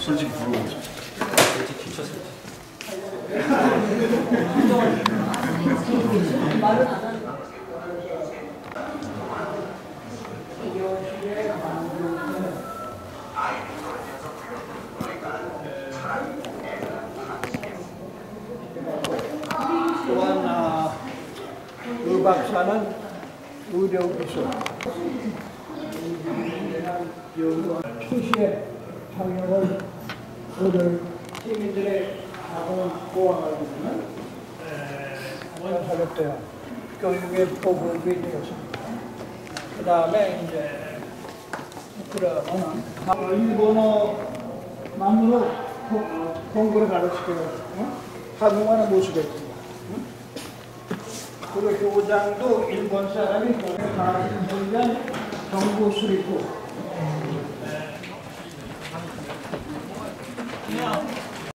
솔직히 물어보고 솔직히 쳤을 때. 의 박사는 의료기술 초시에 창역을 얻을 시민들의 자본을 위한 원사력대학 교육의 보급이 되었습니다. 그 다음에 이제 그러면 아, 일본어 만으로 공- 공부를 가르치기를 어? 한국어는 모시겠습니 kalau ke udang tu ilmu saya ni kalau kemudian tunggu seribu. Yeah.